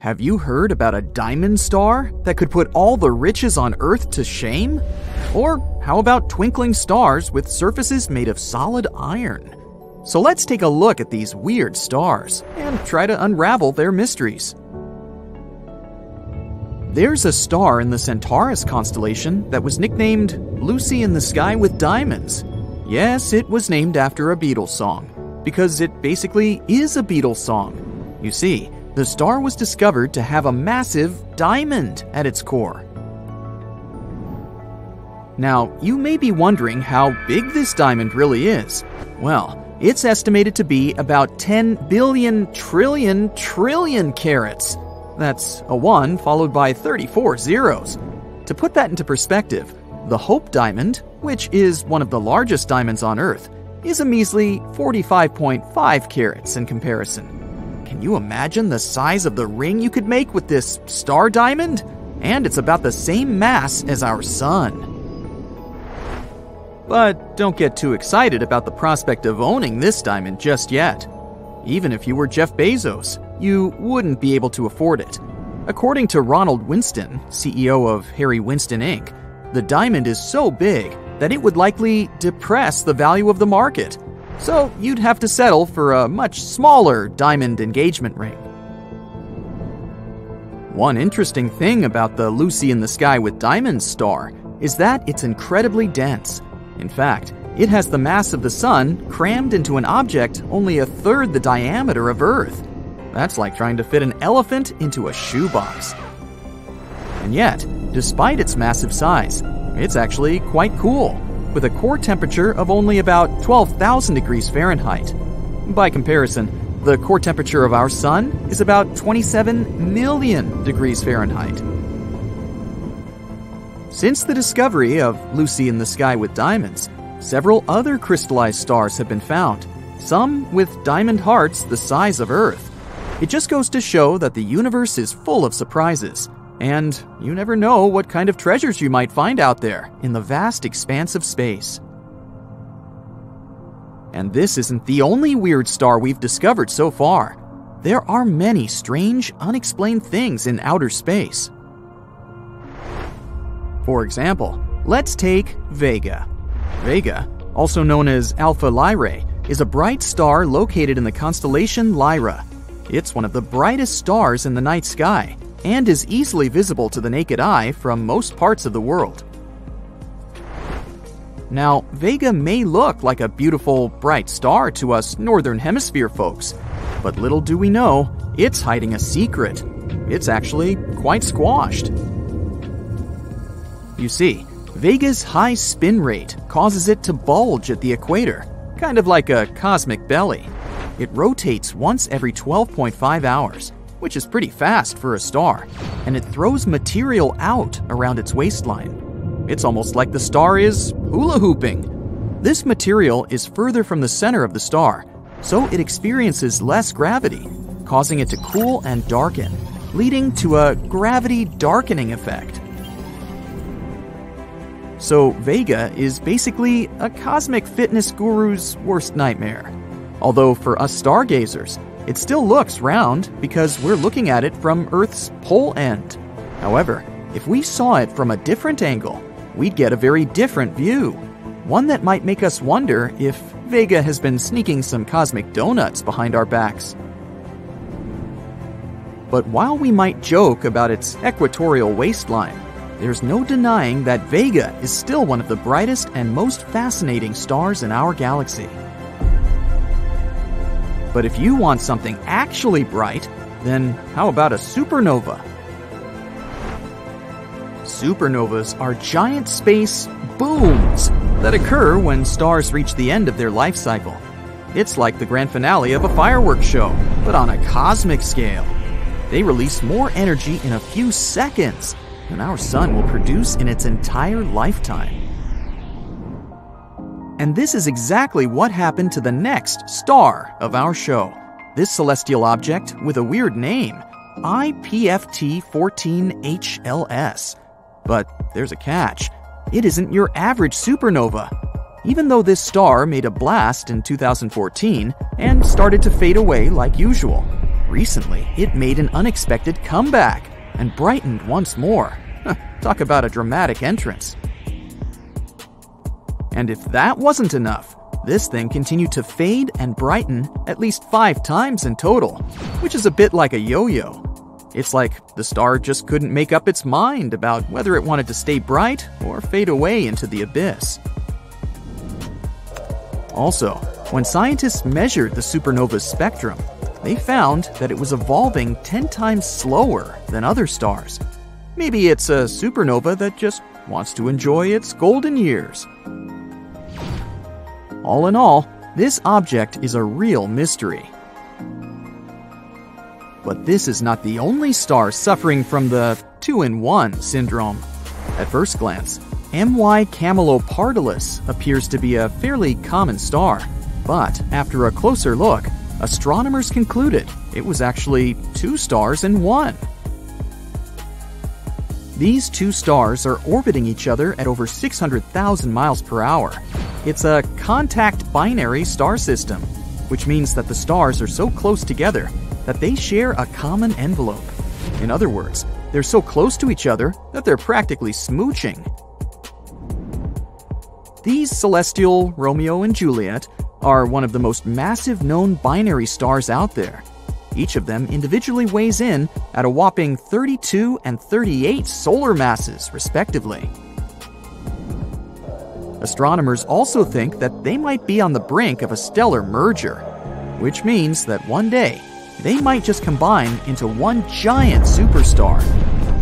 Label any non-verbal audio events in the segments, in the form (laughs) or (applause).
Have you heard about a diamond star that could put all the riches on Earth to shame? Or how about twinkling stars with surfaces made of solid iron? So let's take a look at these weird stars and try to unravel their mysteries. There's a star in the Centaurus constellation that was nicknamed Lucy in the Sky with Diamonds. Yes, it was named after a Beatles song, because it basically is a Beatles song. You see, the star was discovered to have a massive diamond at its core. Now, you may be wondering how big this diamond really is. Well, it's estimated to be about 10 billion trillion trillion carats. That's a 1 followed by 34 zeros. To put that into perspective, the Hope Diamond, which is one of the largest diamonds on Earth, is a measly 45.5 carats in comparison. Can you imagine the size of the ring you could make with this star diamond? And it's about the same mass as our sun. But don't get too excited about the prospect of owning this diamond just yet. Even if you were Jeff Bezos, you wouldn't be able to afford it. According to Ronald Winston, CEO of Harry Winston Inc., the diamond is so big that it would likely depress the value of the market so you'd have to settle for a much smaller diamond engagement ring. One interesting thing about the Lucy in the Sky with Diamonds star is that it's incredibly dense. In fact, it has the mass of the Sun crammed into an object only a third the diameter of Earth. That's like trying to fit an elephant into a shoebox. And yet, despite its massive size, it's actually quite cool with a core temperature of only about 12,000 degrees Fahrenheit. By comparison, the core temperature of our Sun is about 27 million degrees Fahrenheit. Since the discovery of Lucy in the Sky with Diamonds, several other crystallized stars have been found, some with diamond hearts the size of Earth. It just goes to show that the universe is full of surprises and you never know what kind of treasures you might find out there in the vast expanse of space. And this isn't the only weird star we've discovered so far. There are many strange, unexplained things in outer space. For example, let's take Vega. Vega, also known as Alpha Lyrae, is a bright star located in the constellation Lyra. It's one of the brightest stars in the night sky and is easily visible to the naked eye from most parts of the world. Now, Vega may look like a beautiful, bright star to us Northern Hemisphere folks, but little do we know, it's hiding a secret. It's actually quite squashed. You see, Vega's high spin rate causes it to bulge at the equator, kind of like a cosmic belly. It rotates once every 12.5 hours, which is pretty fast for a star, and it throws material out around its waistline. It's almost like the star is hula hooping. This material is further from the center of the star, so it experiences less gravity, causing it to cool and darken, leading to a gravity darkening effect. So, Vega is basically a cosmic fitness guru's worst nightmare. Although, for us stargazers, it still looks round because we're looking at it from Earth's pole end. However, if we saw it from a different angle, we'd get a very different view. One that might make us wonder if Vega has been sneaking some cosmic donuts behind our backs. But while we might joke about its equatorial waistline, there's no denying that Vega is still one of the brightest and most fascinating stars in our galaxy. But if you want something actually bright, then how about a supernova? Supernovas are giant space booms that occur when stars reach the end of their life cycle. It's like the grand finale of a fireworks show, but on a cosmic scale. They release more energy in a few seconds than our sun will produce in its entire lifetime. And this is exactly what happened to the next star of our show. This celestial object with a weird name, IPFT 14HLS. But there's a catch it isn't your average supernova. Even though this star made a blast in 2014 and started to fade away like usual, recently it made an unexpected comeback and brightened once more. (laughs) Talk about a dramatic entrance. And if that wasn't enough, this thing continued to fade and brighten at least five times in total, which is a bit like a yo yo. It's like the star just couldn't make up its mind about whether it wanted to stay bright or fade away into the abyss. Also, when scientists measured the supernova's spectrum, they found that it was evolving 10 times slower than other stars. Maybe it's a supernova that just wants to enjoy its golden years. All in all, this object is a real mystery. But this is not the only star suffering from the two in one syndrome. At first glance, MY Camelopardalis appears to be a fairly common star, but after a closer look, astronomers concluded it was actually two stars in one. These two stars are orbiting each other at over 600,000 miles per hour. It's a contact binary star system, which means that the stars are so close together that they share a common envelope. In other words, they're so close to each other that they're practically smooching. These celestial Romeo and Juliet are one of the most massive known binary stars out there. Each of them individually weighs in at a whopping 32 and 38 solar masses, respectively. Astronomers also think that they might be on the brink of a stellar merger, which means that one day they might just combine into one giant superstar.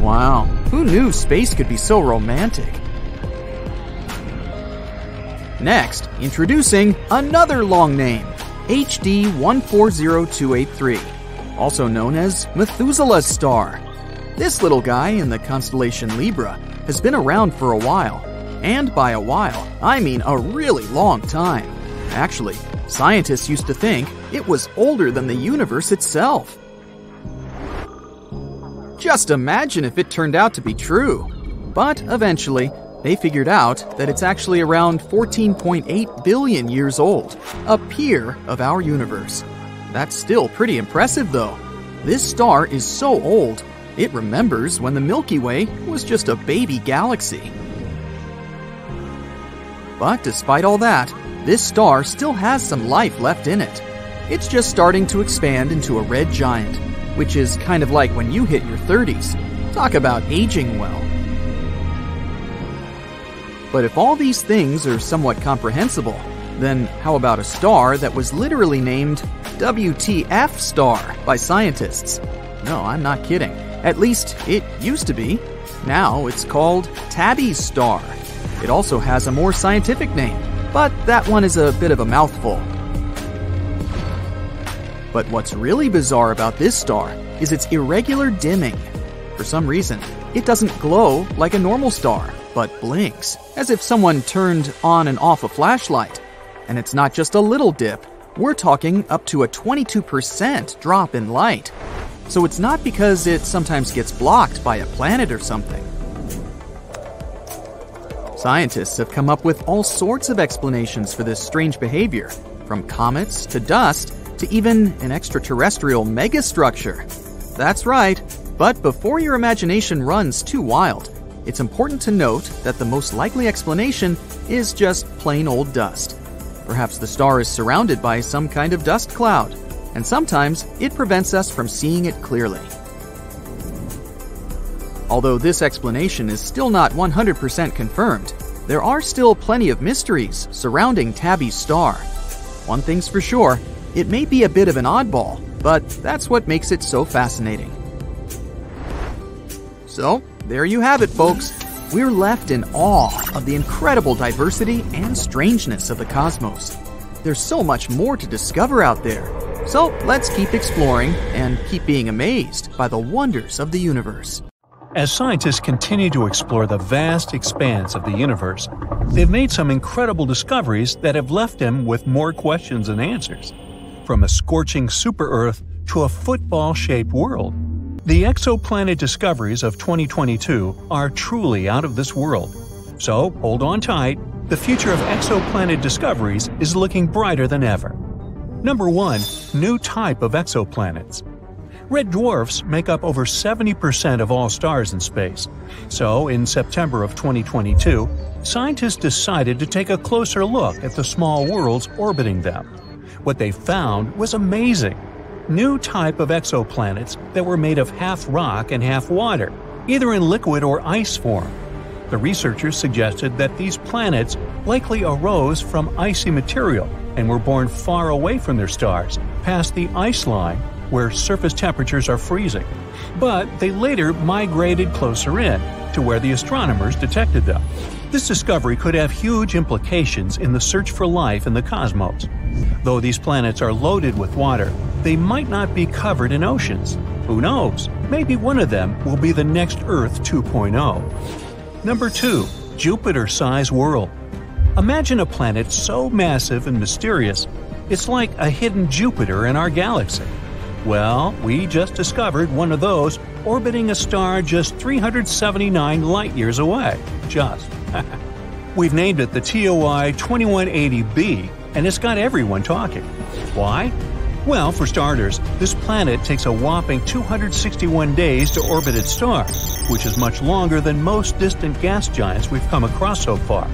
Wow, who knew space could be so romantic? Next, introducing another long name, HD 140283 also known as Methuselah's star. This little guy in the constellation Libra has been around for a while, and by a while, I mean a really long time. Actually, scientists used to think it was older than the universe itself. Just imagine if it turned out to be true. But eventually, they figured out that it's actually around 14.8 billion years old, a peer of our universe. That's still pretty impressive, though. This star is so old, it remembers when the Milky Way was just a baby galaxy. But despite all that, this star still has some life left in it. It's just starting to expand into a red giant, which is kind of like when you hit your 30s. Talk about aging well. But if all these things are somewhat comprehensible, then how about a star that was literally named WTF star by scientists. No, I'm not kidding. At least it used to be. Now it's called Tabby's star. It also has a more scientific name, but that one is a bit of a mouthful. But what's really bizarre about this star is its irregular dimming. For some reason, it doesn't glow like a normal star, but blinks, as if someone turned on and off a flashlight. And it's not just a little dip, we're talking up to a 22% drop in light. So it's not because it sometimes gets blocked by a planet or something. Scientists have come up with all sorts of explanations for this strange behavior, from comets to dust to even an extraterrestrial megastructure. That's right, but before your imagination runs too wild, it's important to note that the most likely explanation is just plain old dust. Perhaps the star is surrounded by some kind of dust cloud, and sometimes it prevents us from seeing it clearly. Although this explanation is still not 100% confirmed, there are still plenty of mysteries surrounding Tabby's star. One thing's for sure, it may be a bit of an oddball, but that's what makes it so fascinating. So, there you have it, folks we're left in awe of the incredible diversity and strangeness of the cosmos. There's so much more to discover out there. So let's keep exploring and keep being amazed by the wonders of the universe. As scientists continue to explore the vast expanse of the universe, they've made some incredible discoveries that have left them with more questions than answers. From a scorching super Earth to a football shaped world. The exoplanet discoveries of 2022 are truly out of this world. So hold on tight, the future of exoplanet discoveries is looking brighter than ever. Number 1. New type of exoplanets. Red dwarfs make up over 70% of all stars in space. So, in September of 2022, scientists decided to take a closer look at the small worlds orbiting them. What they found was amazing. New type of exoplanets that were made of half rock and half water, either in liquid or ice form. The researchers suggested that these planets likely arose from icy material and were born far away from their stars, past the ice line where surface temperatures are freezing. But they later migrated closer in, to where the astronomers detected them. This discovery could have huge implications in the search for life in the cosmos. Though these planets are loaded with water, they might not be covered in oceans. Who knows? Maybe one of them will be the next Earth 2.0. Number 2. Jupiter size world. Imagine a planet so massive and mysterious, it's like a hidden Jupiter in our galaxy. Well, we just discovered one of those orbiting a star just 379 light years away. Just. (laughs) We've named it the TOI 2180b, and it's got everyone talking. Why? Well, for starters, this planet takes a whopping 261 days to orbit its star, which is much longer than most distant gas giants we've come across so far.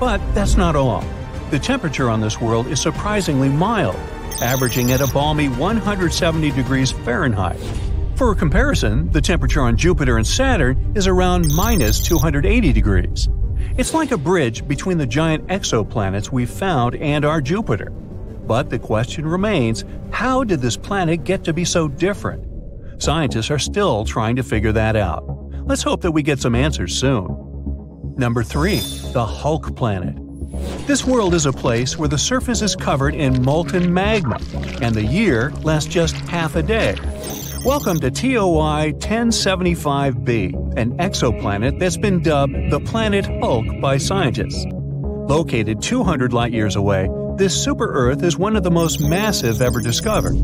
But that's not all. The temperature on this world is surprisingly mild, averaging at a balmy 170 degrees Fahrenheit. For comparison, the temperature on Jupiter and Saturn is around minus 280 degrees. It's like a bridge between the giant exoplanets we've found and our Jupiter. But the question remains how did this planet get to be so different? Scientists are still trying to figure that out. Let's hope that we get some answers soon. Number 3. The Hulk Planet. This world is a place where the surface is covered in molten magma, and the year lasts just half a day. Welcome to TOI 1075b, an exoplanet that's been dubbed the planet Hulk by scientists. Located 200 light years away, this super Earth is one of the most massive ever discovered.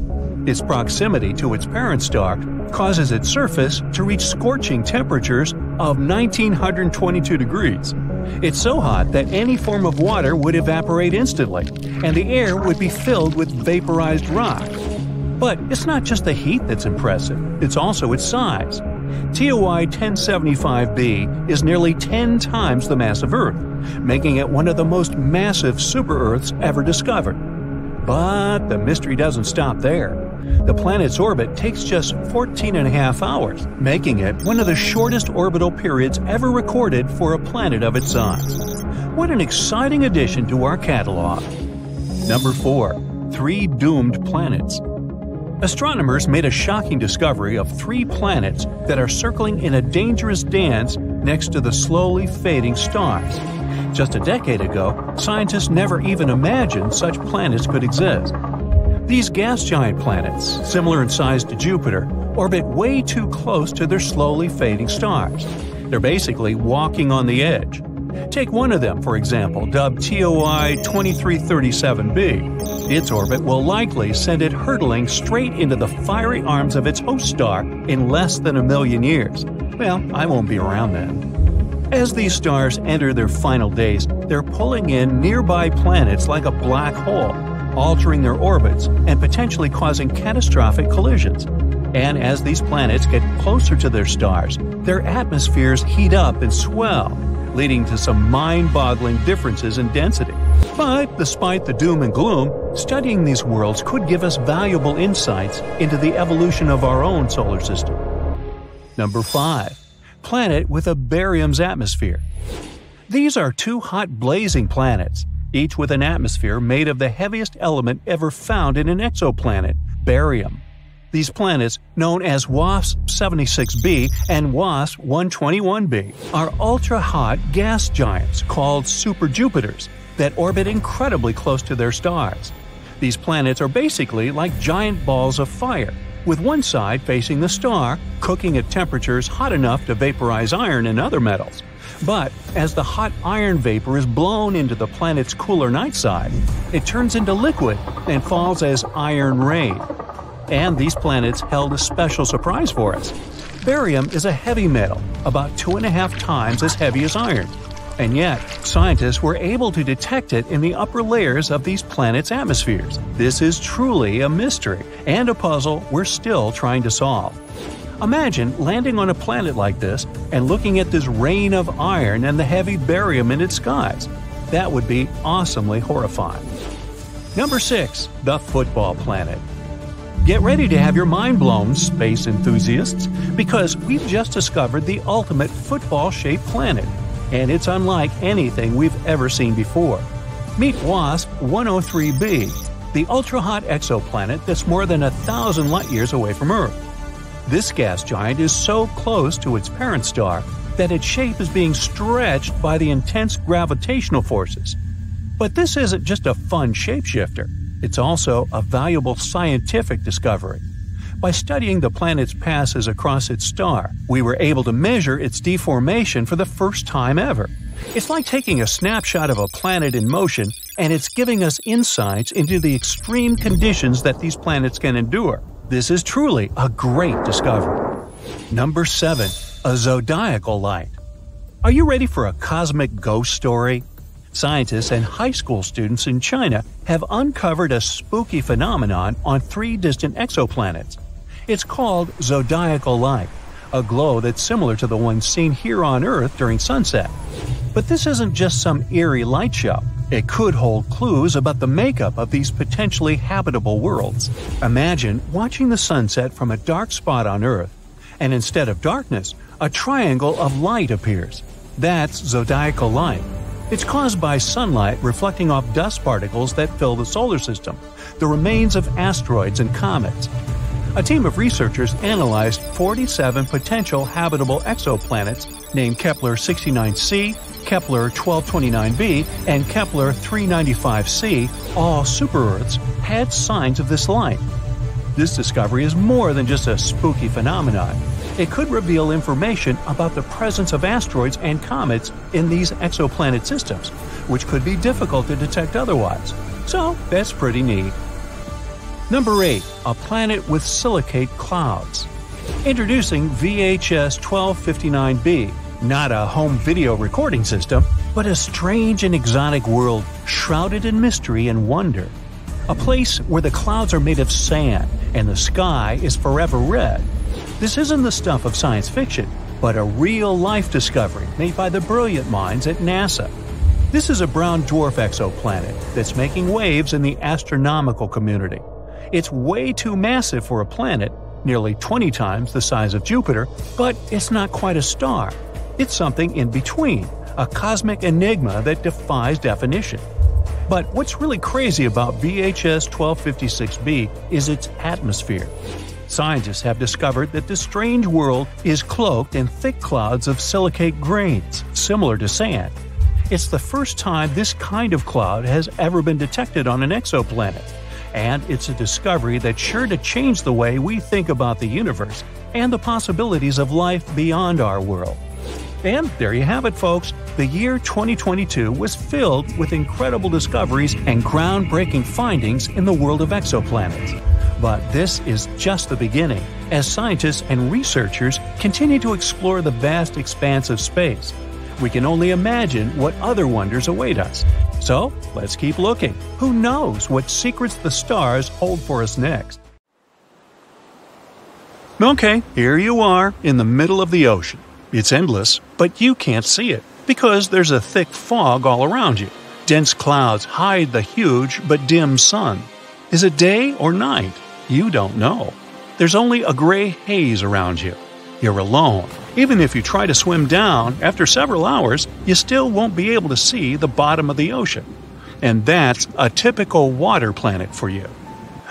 Its proximity to its parent star causes its surface to reach scorching temperatures of 1922 degrees. It's so hot that any form of water would evaporate instantly, and the air would be filled with vaporized rock. But it's not just the heat that's impressive, it's also its size. TOI 1075b is nearly 10 times the mass of Earth, making it one of the most massive super Earths ever discovered. But the mystery doesn't stop there. The planet's orbit takes just 14 and a half hours, making it one of the shortest orbital periods ever recorded for a planet of its size. What an exciting addition to our catalog! Number 4. Three Doomed Planets Astronomers made a shocking discovery of three planets that are circling in a dangerous dance next to the slowly fading stars. Just a decade ago, scientists never even imagined such planets could exist. These gas giant planets, similar in size to Jupiter, orbit way too close to their slowly fading stars. They're basically walking on the edge. Take one of them, for example, dubbed TOI 2337b. Its orbit will likely send it hurtling straight into the fiery arms of its host star in less than a million years. Well, I won't be around then. As these stars enter their final days, they're pulling in nearby planets like a black hole altering their orbits and potentially causing catastrophic collisions. And as these planets get closer to their stars, their atmospheres heat up and swell, leading to some mind boggling differences in density. But despite the doom and gloom, studying these worlds could give us valuable insights into the evolution of our own solar system. Number 5. Planet with a barium's atmosphere. These are two hot blazing planets each with an atmosphere made of the heaviest element ever found in an exoplanet, barium. These planets, known as WASP 76b and WASP 121b, are ultra hot gas giants called superjupiters that orbit incredibly close to their stars. These planets are basically like giant balls of fire, with one side facing the star, cooking at temperatures hot enough to vaporize iron and other metals, but as the hot iron vapor is blown into the planet's cooler night side, it turns into liquid and falls as iron rain. And these planets held a special surprise for us. Barium is a heavy metal, about two and a half times as heavy as iron. And yet, scientists were able to detect it in the upper layers of these planets' atmospheres. This is truly a mystery and a puzzle we're still trying to solve. Imagine landing on a planet like this and looking at this rain of iron and the heavy barium in its skies. That would be awesomely horrifying. Number 6. The Football Planet. Get ready to have your mind blown, space enthusiasts, because we've just discovered the ultimate football shaped planet, and it's unlike anything we've ever seen before. Meet WASP 103b, the ultra hot exoplanet that's more than a thousand light years away from Earth. This gas giant is so close to its parent star that its shape is being stretched by the intense gravitational forces. But this isn't just a fun shapeshifter, it's also a valuable scientific discovery. By studying the planet's passes across its star, we were able to measure its deformation for the first time ever. It's like taking a snapshot of a planet in motion, and it's giving us insights into the extreme conditions that these planets can endure. This is truly a great discovery. Number 7. A zodiacal light. Are you ready for a cosmic ghost story? Scientists and high school students in China have uncovered a spooky phenomenon on three distant exoplanets. It's called zodiacal light, a glow that's similar to the one seen here on Earth during sunset. But this isn't just some eerie light show. It could hold clues about the makeup of these potentially habitable worlds. Imagine watching the sunset from a dark spot on Earth, and instead of darkness, a triangle of light appears. That's zodiacal light. It's caused by sunlight reflecting off dust particles that fill the solar system, the remains of asteroids and comets. A team of researchers analyzed 47 potential habitable exoplanets named Kepler 69c, Kepler 1229b, and Kepler 395c, all super Earths, had signs of this light. This discovery is more than just a spooky phenomenon. It could reveal information about the presence of asteroids and comets in these exoplanet systems, which could be difficult to detect otherwise. So, that's pretty neat. Number 8. A planet with silicate clouds. Introducing VHS 1259b, not a home video recording system, but a strange and exotic world shrouded in mystery and wonder. A place where the clouds are made of sand and the sky is forever red. This isn't the stuff of science fiction, but a real life discovery made by the brilliant minds at NASA. This is a brown dwarf exoplanet that's making waves in the astronomical community. It's way too massive for a planet, nearly 20 times the size of Jupiter, but it's not quite a star. It's something in between, a cosmic enigma that defies definition. But what's really crazy about VHS 1256b is its atmosphere. Scientists have discovered that this strange world is cloaked in thick clouds of silicate grains, similar to sand. It's the first time this kind of cloud has ever been detected on an exoplanet, and it's a discovery that's sure to change the way we think about the universe and the possibilities of life beyond our world. And there you have it, folks. The year 2022 was filled with incredible discoveries and groundbreaking findings in the world of exoplanets. But this is just the beginning, as scientists and researchers continue to explore the vast expanse of space. We can only imagine what other wonders await us. So, let's keep looking. Who knows what secrets the stars hold for us next? Okay, here you are, in the middle of the ocean. It's endless, but you can't see it because there's a thick fog all around you. Dense clouds hide the huge but dim sun. Is it day or night? You don't know. There's only a gray haze around you. You're alone. Even if you try to swim down, after several hours, you still won't be able to see the bottom of the ocean. And that's a typical water planet for you.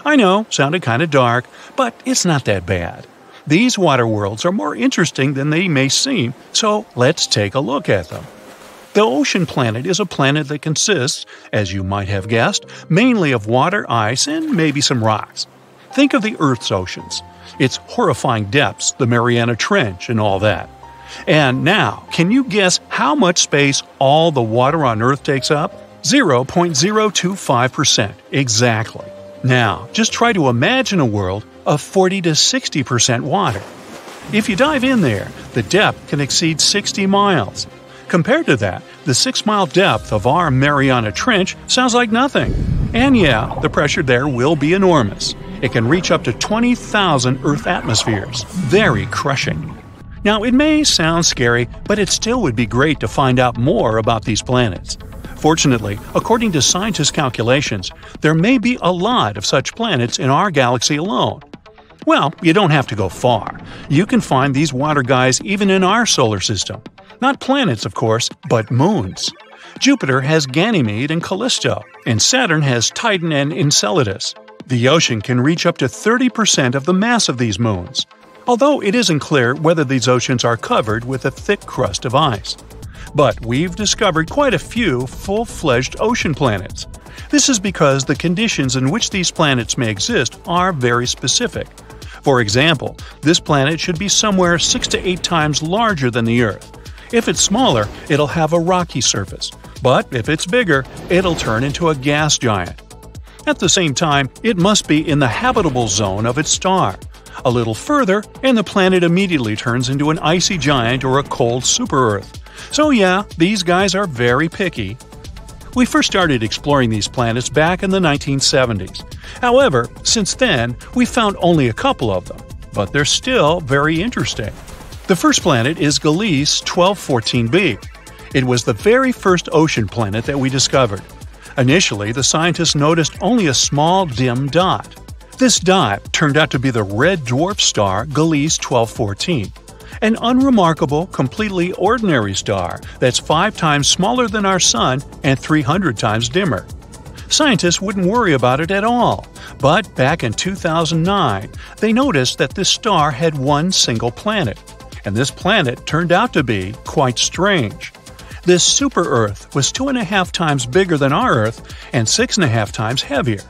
I know, sounded kind of dark, but it's not that bad. These water worlds are more interesting than they may seem, so let's take a look at them. The ocean planet is a planet that consists, as you might have guessed, mainly of water, ice, and maybe some rocks. Think of the Earth's oceans, its horrifying depths, the Mariana Trench, and all that. And now, can you guess how much space all the water on Earth takes up? 0.025%. Exactly. Now, just try to imagine a world of 40 to 60% water. If you dive in there, the depth can exceed 60 miles. Compared to that, the 6 mile depth of our Mariana Trench sounds like nothing. And yeah, the pressure there will be enormous. It can reach up to 20,000 Earth atmospheres. Very crushing. Now, it may sound scary, but it still would be great to find out more about these planets. Fortunately, according to scientists' calculations, there may be a lot of such planets in our galaxy alone. Well, you don't have to go far. You can find these water guys even in our solar system. Not planets, of course, but moons. Jupiter has Ganymede and Callisto, and Saturn has Titan and Enceladus. The ocean can reach up to 30% of the mass of these moons, although it isn't clear whether these oceans are covered with a thick crust of ice. But we've discovered quite a few full fledged ocean planets. This is because the conditions in which these planets may exist are very specific. For example, this planet should be somewhere 6 to 8 times larger than the Earth. If it's smaller, it'll have a rocky surface, but if it's bigger, it'll turn into a gas giant. At the same time, it must be in the habitable zone of its star. A little further, and the planet immediately turns into an icy giant or a cold super Earth. So, yeah, these guys are very picky. We first started exploring these planets back in the 1970s. However, since then, we've found only a couple of them, but they're still very interesting. The first planet is Gliese 1214b. It was the very first ocean planet that we discovered. Initially, the scientists noticed only a small dim dot. This dot turned out to be the red dwarf star Gliese 1214, an unremarkable, completely ordinary star that's five times smaller than our Sun and 300 times dimmer. Scientists wouldn't worry about it at all, but back in 2009, they noticed that this star had one single planet, and this planet turned out to be quite strange. This super Earth was two and a half times bigger than our Earth and six and a half times heavier.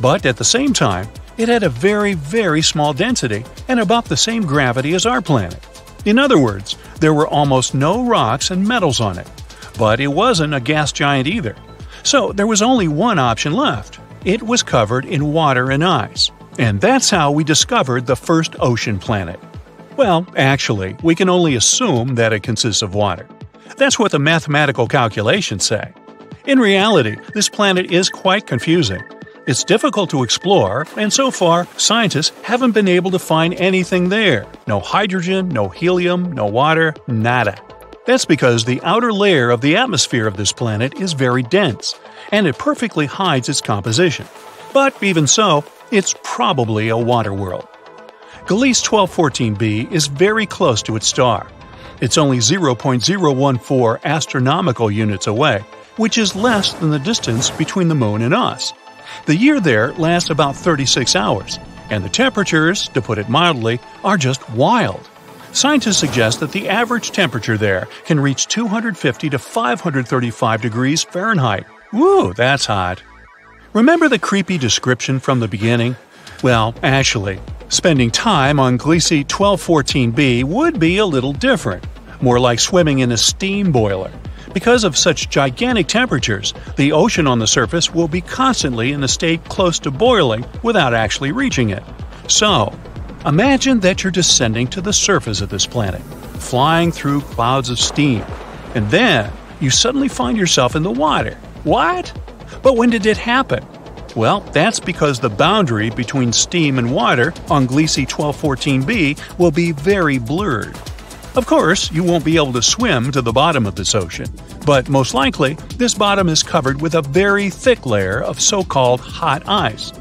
But at the same time, it had a very, very small density and about the same gravity as our planet. In other words, there were almost no rocks and metals on it. But it wasn't a gas giant either. So there was only one option left it was covered in water and ice. And that's how we discovered the first ocean planet. Well, actually, we can only assume that it consists of water. That's what the mathematical calculations say. In reality, this planet is quite confusing. It's difficult to explore, and so far, scientists haven't been able to find anything there. No hydrogen, no helium, no water, nada. That's because the outer layer of the atmosphere of this planet is very dense, and it perfectly hides its composition. But even so, it's probably a water world. Gliese 1214b is very close to its star, it's only 0.014 astronomical units away, which is less than the distance between the Moon and us. The year there lasts about 36 hours, and the temperatures, to put it mildly, are just wild. Scientists suggest that the average temperature there can reach 250 to 535 degrees Fahrenheit. Woo, that's hot. Remember the creepy description from the beginning? Well, actually, spending time on Gliese 1214b would be a little different, more like swimming in a steam boiler. Because of such gigantic temperatures, the ocean on the surface will be constantly in a state close to boiling without actually reaching it. So, imagine that you're descending to the surface of this planet, flying through clouds of steam, and then you suddenly find yourself in the water. What? But when did it happen? Well, that's because the boundary between steam and water on Gliese 1214b will be very blurred. Of course, you won't be able to swim to the bottom of this ocean, but most likely, this bottom is covered with a very thick layer of so called hot ice.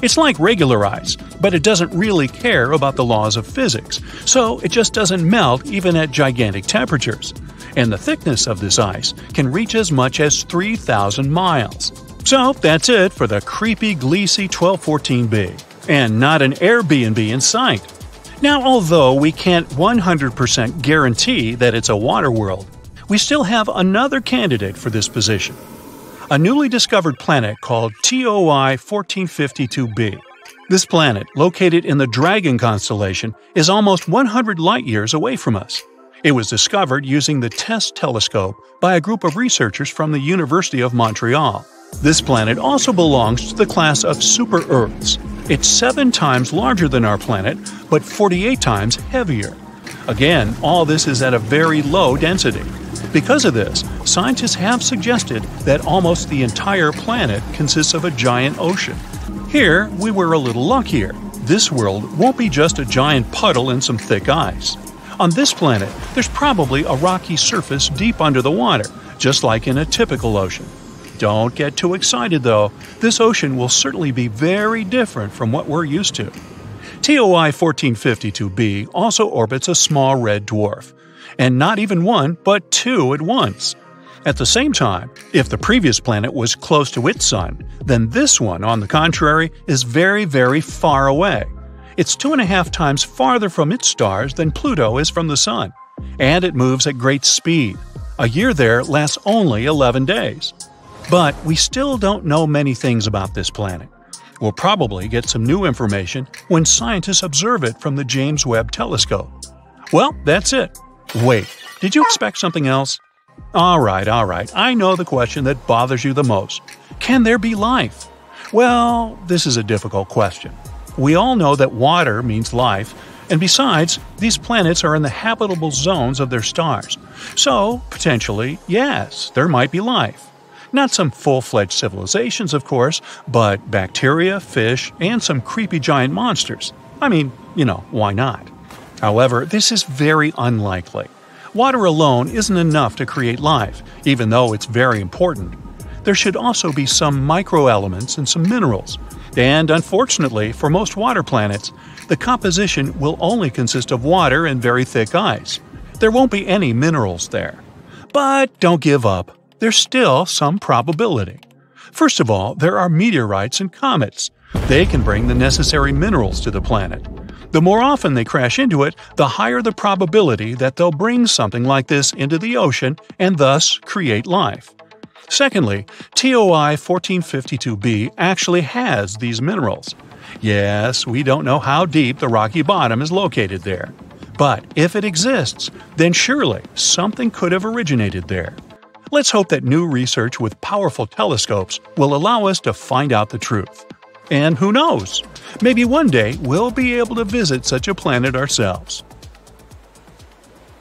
It's like regular ice, but it doesn't really care about the laws of physics, so it just doesn't melt even at gigantic temperatures. And the thickness of this ice can reach as much as 3,000 miles. So that's it for the creepy Gliese 1214b, and not an Airbnb in sight. Now, although we can't 100% guarantee that it's a water world, we still have another candidate for this position a newly discovered planet called TOI 1452b. This planet, located in the Dragon constellation, is almost 100 light years away from us. It was discovered using the TESS telescope by a group of researchers from the University of Montreal. This planet also belongs to the class of super Earths. It's seven times larger than our planet, but 48 times heavier. Again, all this is at a very low density. Because of this, scientists have suggested that almost the entire planet consists of a giant ocean. Here, we were a little luckier. This world won't be just a giant puddle and some thick ice. On this planet, there's probably a rocky surface deep under the water, just like in a typical ocean. Don't get too excited though, this ocean will certainly be very different from what we're used to. TOI 1452b also orbits a small red dwarf, and not even one, but two at once. At the same time, if the previous planet was close to its sun, then this one, on the contrary, is very, very far away. It's two and a half times farther from its stars than Pluto is from the Sun, and it moves at great speed. A year there lasts only 11 days. But we still don't know many things about this planet. We'll probably get some new information when scientists observe it from the James Webb Telescope. Well, that's it. Wait, did you expect something else? Alright, alright, I know the question that bothers you the most. Can there be life? Well, this is a difficult question. We all know that water means life, and besides, these planets are in the habitable zones of their stars. So, potentially, yes, there might be life. Not some full fledged civilizations, of course, but bacteria, fish, and some creepy giant monsters. I mean, you know, why not? However, this is very unlikely. Water alone isn't enough to create life, even though it's very important. There should also be some microelements and some minerals, and unfortunately, for most water planets, the composition will only consist of water and very thick ice. There won't be any minerals there. But don't give up. There's still some probability. First of all, there are meteorites and comets. They can bring the necessary minerals to the planet. The more often they crash into it, the higher the probability that they'll bring something like this into the ocean and thus create life. Secondly, TOI 1452b actually has these minerals. Yes, we don't know how deep the rocky bottom is located there. But if it exists, then surely something could have originated there. Let's hope that new research with powerful telescopes will allow us to find out the truth. And who knows? Maybe one day we'll be able to visit such a planet ourselves.